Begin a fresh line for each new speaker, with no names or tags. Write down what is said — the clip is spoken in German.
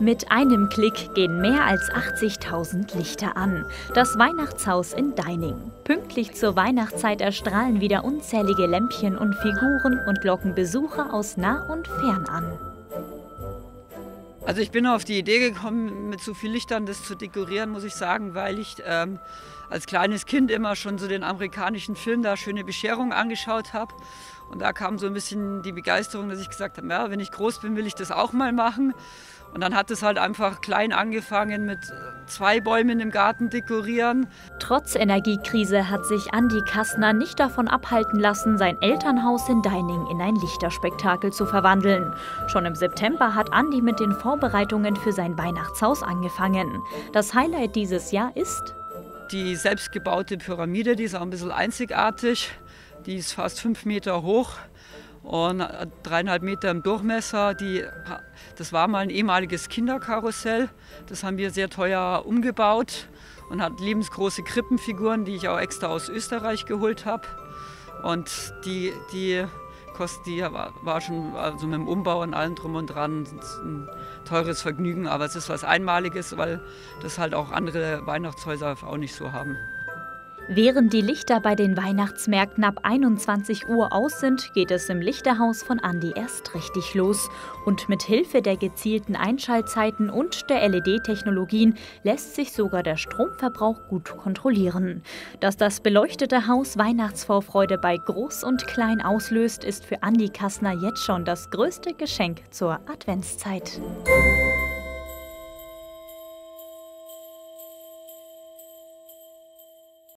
Mit einem Klick gehen mehr als 80.000 Lichter an. Das Weihnachtshaus in Deining. Pünktlich zur Weihnachtszeit erstrahlen wieder unzählige Lämpchen und Figuren und locken Besucher aus nah und fern an.
Also ich bin auf die Idee gekommen, mit so viel Lichtern das zu dekorieren, muss ich sagen, weil ich ähm, als kleines Kind immer schon so den amerikanischen Film da Schöne Bescherung angeschaut habe. Und da kam so ein bisschen die Begeisterung, dass ich gesagt habe, ja, wenn ich groß bin, will ich das auch mal machen. Und dann hat es halt einfach klein angefangen mit zwei Bäumen im Garten dekorieren.
Trotz Energiekrise hat sich Andi Kassner nicht davon abhalten lassen, sein Elternhaus in Deining in ein Lichterspektakel zu verwandeln. Schon im September hat Andi mit den Vorbereitungen für sein Weihnachtshaus angefangen. Das Highlight dieses Jahr ist
die selbstgebaute Pyramide, die ist auch ein bisschen einzigartig. Die ist fast fünf Meter hoch und dreieinhalb Meter im Durchmesser. Die, das war mal ein ehemaliges Kinderkarussell. Das haben wir sehr teuer umgebaut und hat lebensgroße Krippenfiguren, die ich auch extra aus Österreich geholt habe. Und die, die kostet, die war, war schon also mit dem Umbau und allem drum und dran ein teures Vergnügen, aber es ist was Einmaliges, weil das halt auch andere Weihnachtshäuser auch nicht so haben.
Während die Lichter bei den Weihnachtsmärkten ab 21 Uhr aus sind, geht es im Lichterhaus von Andi erst richtig los. Und mit Hilfe der gezielten Einschaltzeiten und der LED-Technologien lässt sich sogar der Stromverbrauch gut kontrollieren. Dass das beleuchtete Haus Weihnachtsvorfreude bei Groß und Klein auslöst, ist für Andi Kassner jetzt schon das größte Geschenk zur Adventszeit.